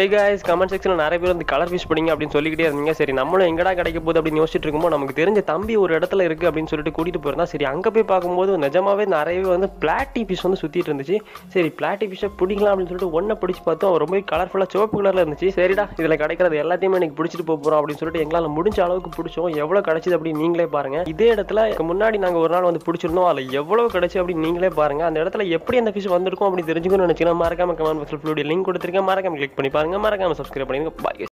ஹே comment செக்ஷனில் நிறைய பேர் வந்து கலர் ஃபிஷ் பிடிங்க அப்படின்னு சொல்லிக்கிட்டே இருந்தீங்க. சரி நம்மளும் எங்கடா கிடைக்க போகுது அப்படின்னு யோசிச்சுட்டு இருக்கும்போது நமக்கு தெரிஞ்ச தம்பி ஒரு இடத்துல இருக்கு அப்படின்னு சொல்லிட்டு கூட்டிட்டு போயிருந்தா சரி அங்கே போய் பார்க்கும்போது நிஜமாவே நிறையவே வந்து பிளாட்டி ஃபிஷ் வந்து சுத்திட்டு இருந்துச்சு. சரி பிளாட்டி ஃபிஷ்ஷை பிடிக்கலாம் அப்படின்னு சொல்லிட்டு ஒன்றை பிடிச்சி பார்த்தோம். ரொம்ப கலர்ஃபுல்லாக சிவப்பு கலரில் இருந்துச்சு. சரிடா இதில் கிடைக்கிறது எல்லாத்தையுமே எனக்கு பிடிச்சிட்டு போக போகிறோம் அப்படின்னு சொல்லிட்டு எங்களால் முடிஞ்ச அளவுக்கு பிடிச்சோம். எவ்வளோ கிடச்சிது அப்படின்னு நீங்களே பாருங்க. இதே இடத்துல முன்னாடி நாங்கள் ஒரு நாள் வந்து பிடிச்சிருந்தோம். அதில் எவ்வளோ கிடைச்சு அப்படின்னு நீங்களே பாருங்க. அந்த இடத்துல எப்படி அந்த ஃபிஷ் வந்திருக்கும் அப்படின்னு தெரிஞ்சுக்கணும்னு நினச்சிங்கன்னா மறக்காம கமெண்ட் பாக்ஸில் லிங்க் கொடுத்துருக்கேன். மறக்காம கிளிக் பண்ணி பாருங்க. மறக்காம சப்ஸ்கிரைப் பண்ணிருங்க பாய்